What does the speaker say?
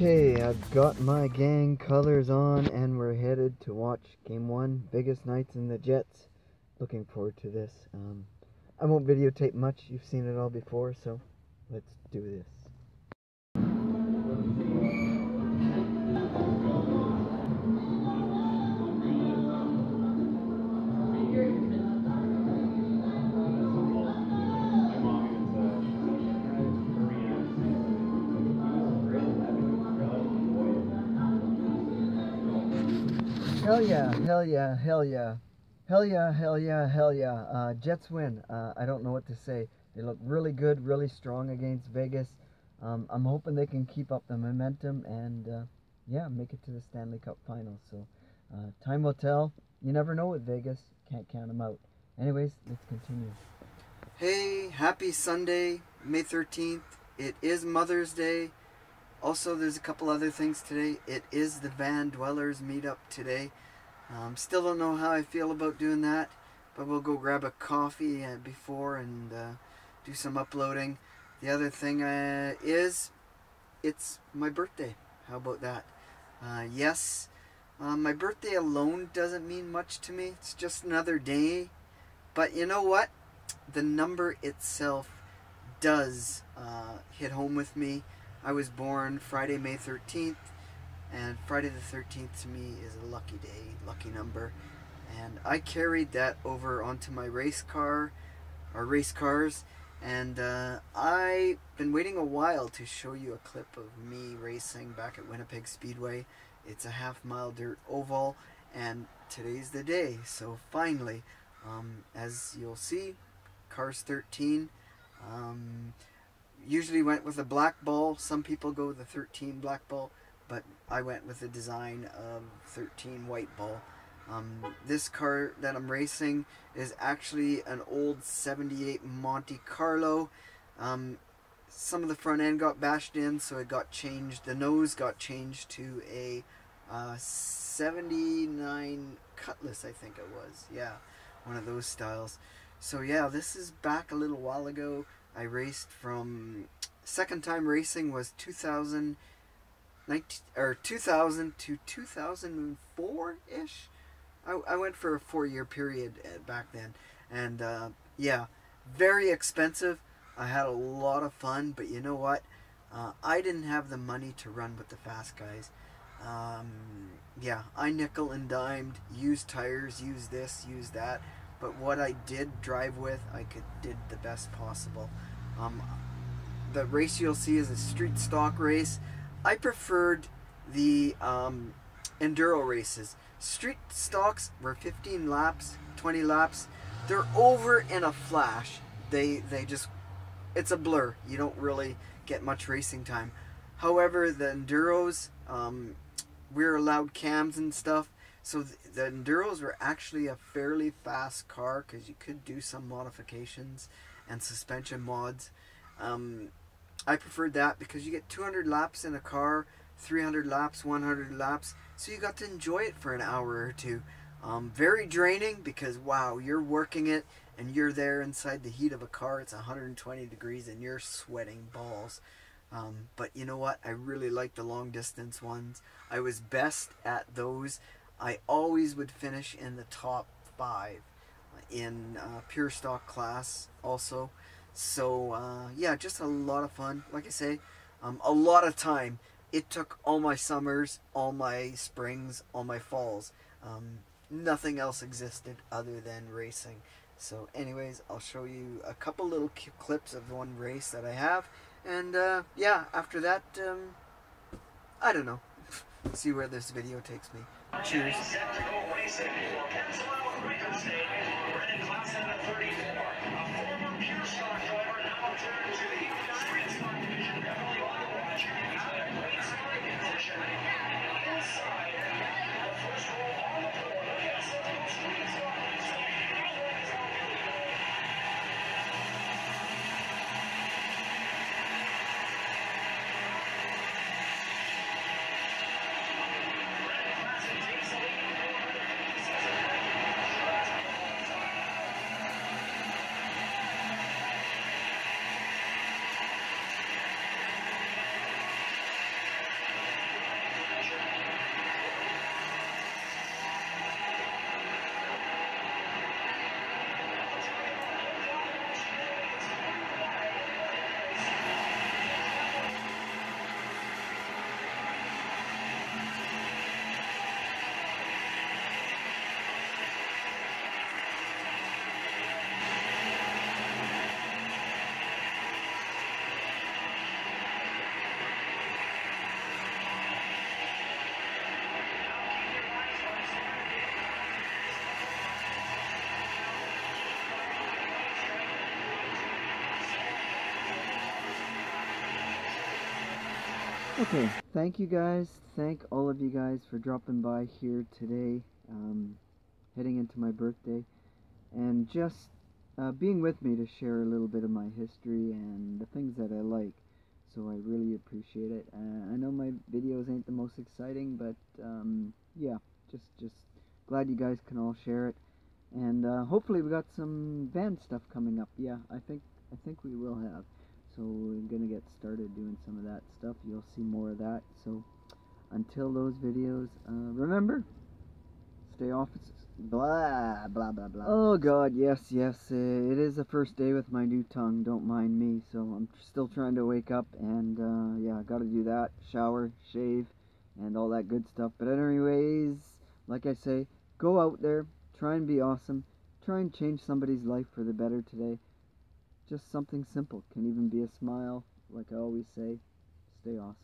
Okay, I've got my gang colors on and we're headed to watch game one, biggest nights in the Jets. Looking forward to this. Um, I won't videotape much, you've seen it all before, so let's do this. Hell yeah, hell yeah, hell yeah. Hell yeah, hell yeah, hell yeah. Uh, Jets win. Uh, I don't know what to say. They look really good, really strong against Vegas. Um, I'm hoping they can keep up the momentum and, uh, yeah, make it to the Stanley Cup Finals. So, uh, time will tell. You never know with Vegas. Can't count them out. Anyways, let's continue. Hey, happy Sunday, May 13th. It is Mother's Day. Also, there's a couple other things today. It is the Van Dwellers meetup today. Um, still don't know how I feel about doing that, but we'll go grab a coffee uh, before and uh, do some uploading. The other thing uh, is, it's my birthday. How about that? Uh, yes, um, my birthday alone doesn't mean much to me. It's just another day. But you know what? The number itself does uh, hit home with me. I was born Friday, May 13th, and Friday the 13th to me is a lucky day, lucky number. And I carried that over onto my race car, or race cars, and uh, I've been waiting a while to show you a clip of me racing back at Winnipeg Speedway. It's a half mile dirt oval, and today's the day. So finally, um, as you'll see, Cars 13. Um, usually went with a black ball. Some people go with a 13 black ball, but I went with the design of 13 white ball. Um, this car that I'm racing is actually an old 78 Monte Carlo. Um, some of the front end got bashed in, so it got changed. The nose got changed to a uh, 79 Cutlass, I think it was. Yeah, one of those styles. So yeah, this is back a little while ago. I raced from second time racing was 2000 or 2000 to 2004 ish. I, I went for a four year period uh, back then, and uh, yeah, very expensive. I had a lot of fun, but you know what? Uh, I didn't have the money to run with the fast guys. Um, yeah, I nickel and dimed, used tires, used this, used that. But what I did drive with, I could did the best possible. Um, the race you'll see is a street stock race. I preferred the um, enduro races. Street stocks were 15 laps, 20 laps. They're over in a flash. They they just it's a blur. You don't really get much racing time. However, the enduros, um, we're allowed cams and stuff. So the, the enduros were actually a fairly fast car because you could do some modifications and suspension mods. Um, I preferred that because you get 200 laps in a car, 300 laps, 100 laps, so you got to enjoy it for an hour or two. Um, very draining because wow, you're working it and you're there inside the heat of a car. It's 120 degrees and you're sweating balls. Um, but you know what? I really like the long distance ones. I was best at those. I always would finish in the top five in uh, pure stock class also. So uh, yeah, just a lot of fun. Like I say, um, a lot of time. It took all my summers, all my springs, all my falls. Um, nothing else existed other than racing. So anyways, I'll show you a couple little clips of one race that I have. And uh, yeah, after that, um, I don't know. See where this video takes me. Cheers. Okay, thank you guys. Thank all of you guys for dropping by here today, um, heading into my birthday, and just uh, being with me to share a little bit of my history and the things that I like. So I really appreciate it. Uh, I know my videos ain't the most exciting, but um, yeah, just just glad you guys can all share it, and uh, hopefully we got some band stuff coming up. Yeah, I think I think we will have. So we're gonna get started doing some of that stuff. You'll see more of that. So until those videos, uh, remember, stay off. Blah blah blah blah. Oh God, yes, yes. Uh, it is the first day with my new tongue. Don't mind me. So I'm still trying to wake up, and uh, yeah, I got to do that. Shower, shave, and all that good stuff. But anyways, like I say, go out there, try and be awesome, try and change somebody's life for the better today. Just something simple can even be a smile. Like I always say, stay awesome.